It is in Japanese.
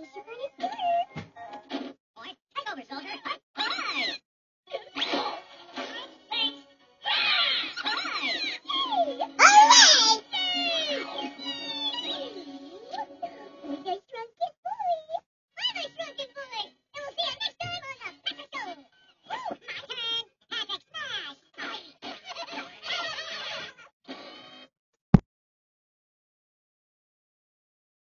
一緒ュ